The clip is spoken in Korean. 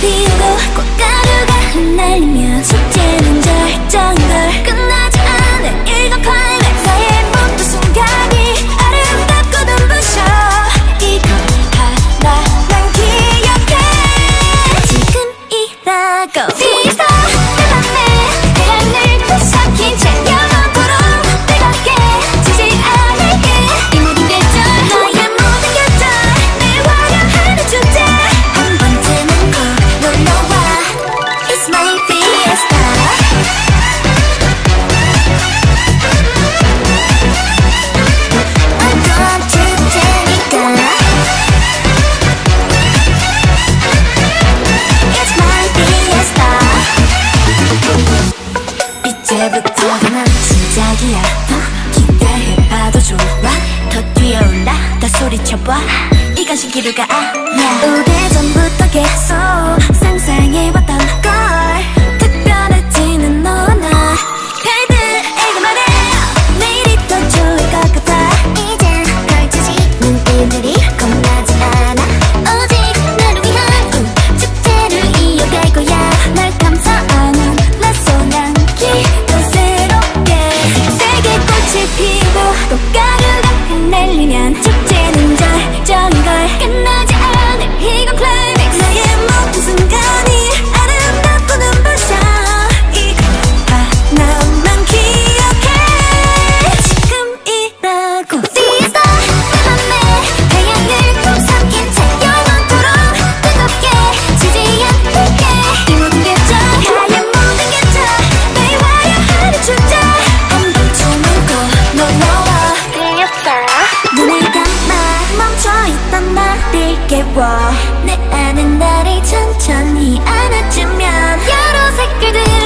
피우고 꽃가루가 흩날리며 숙제는 절정 이제부터는 시작이야. 기대해봐도 좋아. 더 뛰어올라 더 소리쳐봐. 이것이 기류가 아. forget 빗게 와내 안에 나를 천천히 안아주면 여러 색깔들